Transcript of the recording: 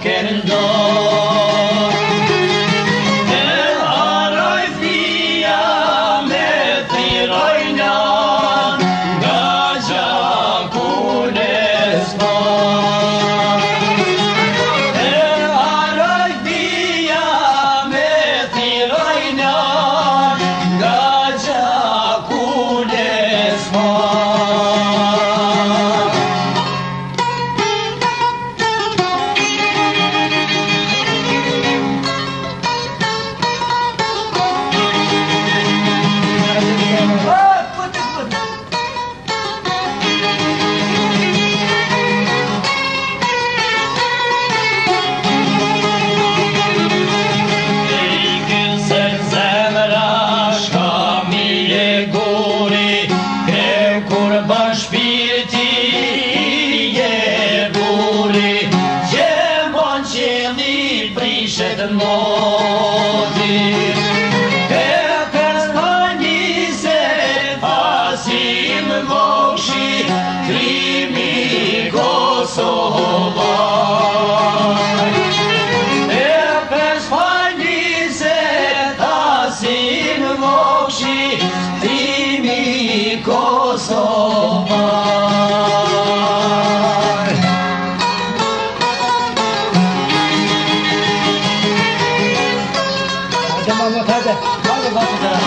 cannon Hadi bakalım.